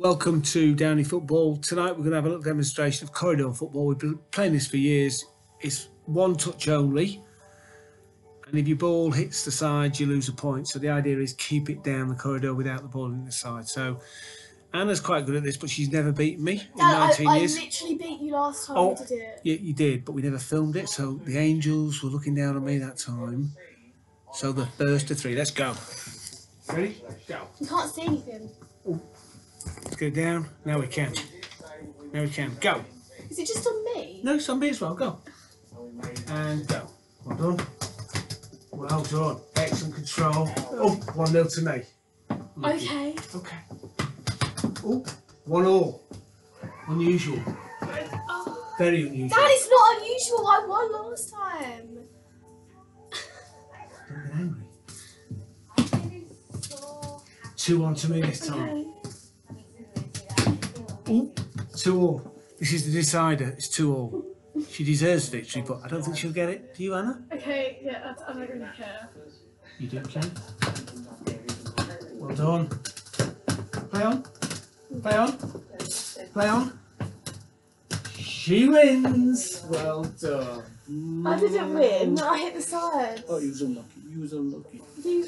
Welcome to Downey Football. Tonight we're going to have a little demonstration of corridor football. We've been playing this for years. It's one touch only. And if your ball hits the side, you lose a point. So the idea is keep it down the corridor without the ball in the side. So Anna's quite good at this, but she's never beaten me in Dad, 19 I, I years. literally beat you last time Oh. we did it. Yeah, you did, but we never filmed it. So the angels were looking down on me that time. So the first to three. Let's go. Ready? Go. You can't see anything. Let's it down. Now we can. Now we can. Go. Is it just on me? No, some as well. Go. And go. Well done. Well done. Excellent control. Oh, 1 0 to me. Lucky. Okay. Okay. Oh, one all. Unusual. Oh. Very unusual. Dad, it's not unusual. I won last time. Don't get angry. Two on to me this time. Okay. Ooh, two all. This is the decider. It's two all. She deserves victory, but I don't think she'll get it. Do you, Anna? Okay, yeah, I, I don't really care. You do, Ken. Well done. Play on. Play on. Play on. She wins. Well done. I didn't win. I hit the side. Oh, you was unlucky. You was unlucky. You,